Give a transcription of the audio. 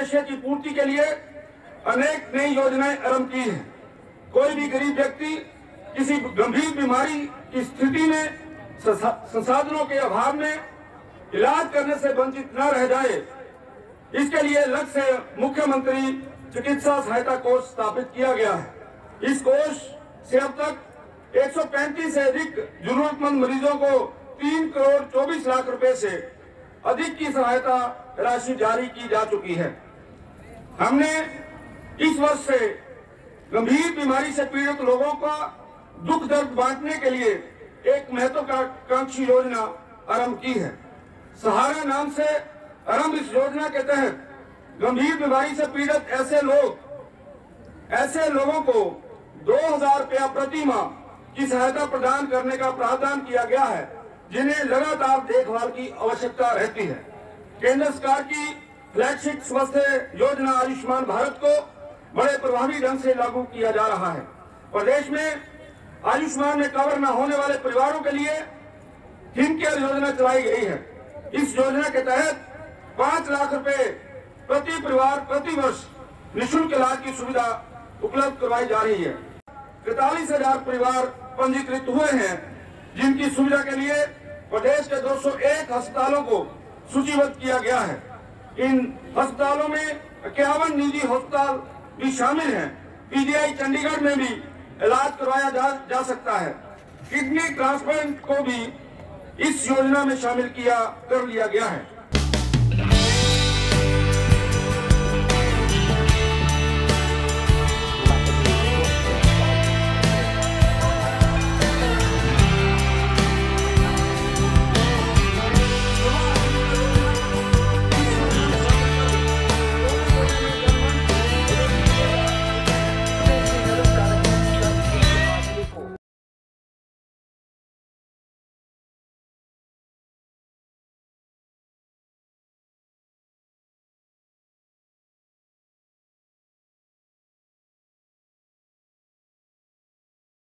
उद्देश्य की पूर्ति के लिए अनेक नई योजनाएँ आरंभ की हैं। कोई भी गरीब व्यक्ति किसी गंभीर बीमारी की स्थिति में संसाधनों के अभाव में इलाज करने से वंचित न रह जाए, इसके लिए लक्ष्य मुख्यमंत्री चिकित्सा सहायता कोष स्थापित किया गया है। इस कोष से अब तक 135 से अधिक जरूरतमंद मरीजों को तीन करोड़ चौबीस लाख रुपए से अधिक की सहायता राशि जारी की जा चुकी है। हमने इस वर्ष से गंभीर बीमारी से पीड़ित लोगों का दुख दर्द बांटने के लिए एक महत्वाकांक्षी योजना आरंभ की है। सहारा नाम से आरंभ इस योजना के तहत गंभीर बीमारी से पीड़ित ऐसे लोग ऐसे लोगों को दो हज़ार रुपया प्रति माह की सहायता प्रदान करने का प्रावधान किया गया है जिन्हें लगातार देखभाल की आवश्यकता रहती है। केंद्र सरकार की फ्लैगशिप स्वास्थ्य योजना आयुष्मान भारत को बड़े प्रभावी ढंग से लागू किया जा रहा है। प्रदेश में आयुष्मान में कवर न होने वाले परिवारों के लिए हिम केयर योजना चलाई गई है। इस योजना के तहत पाँच लाख रुपए प्रति परिवार प्रति वर्ष निःशुल्क इलाज की सुविधा उपलब्ध करवाई जा रही है। तैतालीस हज़ार परिवार पंजीकृत हुए हैं, जिनकी सुविधा के लिए प्रदेश के 201 अस्पतालों को सूचीबद्ध किया गया है। इन अस्पतालों में इक्यावन निजी अस्पताल भी शामिल हैं। पीजीआई चंडीगढ़ में भी इलाज करवाया जा, जा सकता है। किडनी ट्रांसप्लांट को भी इस योजना में शामिल किया कर लिया गया है।